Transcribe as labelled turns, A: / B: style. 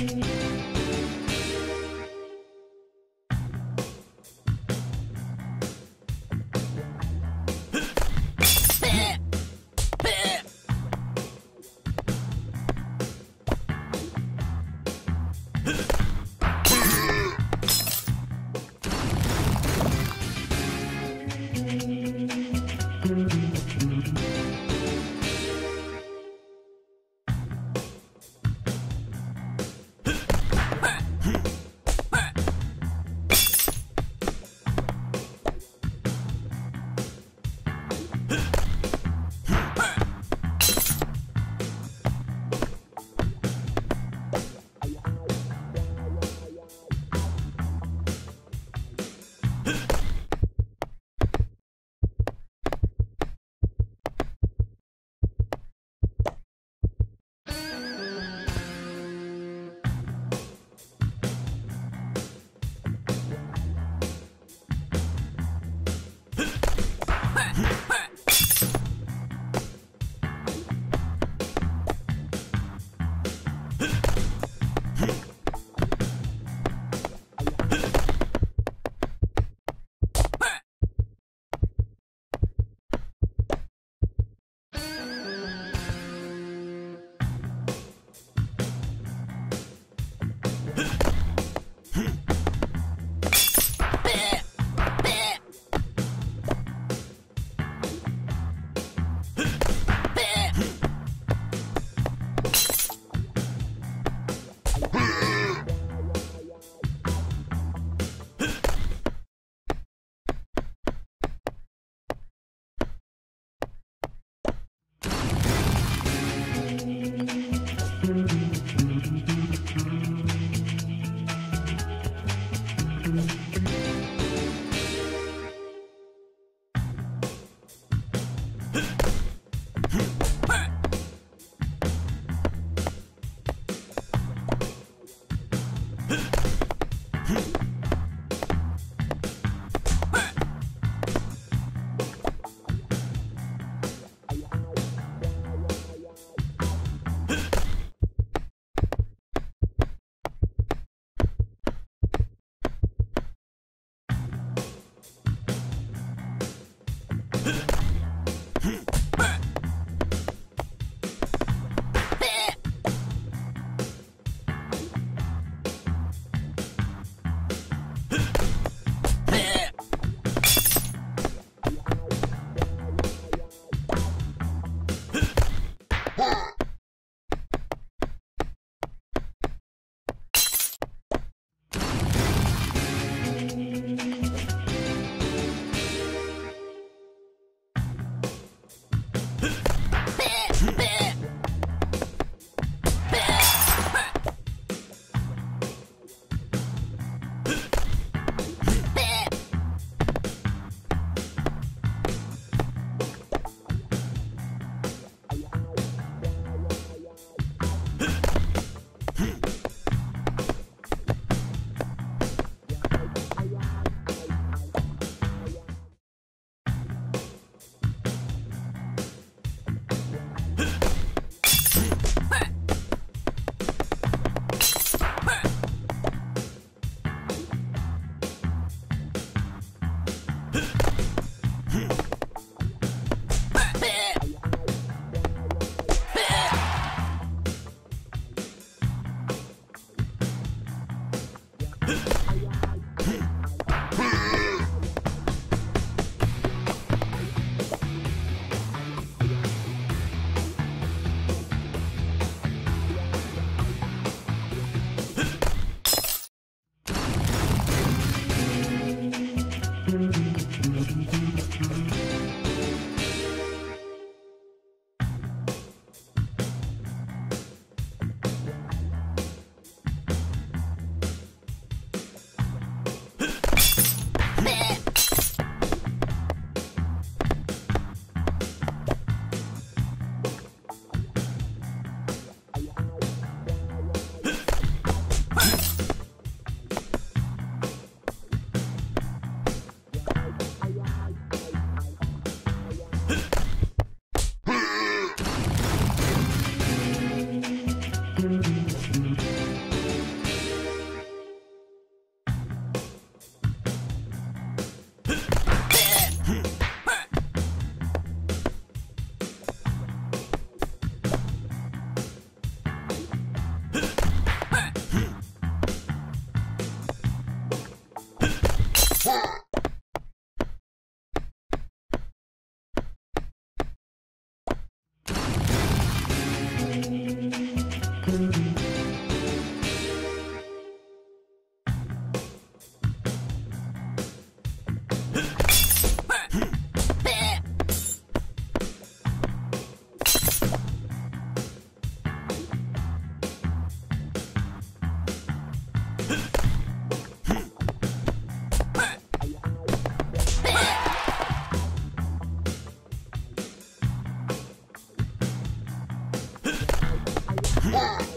A: you. that. Yeah.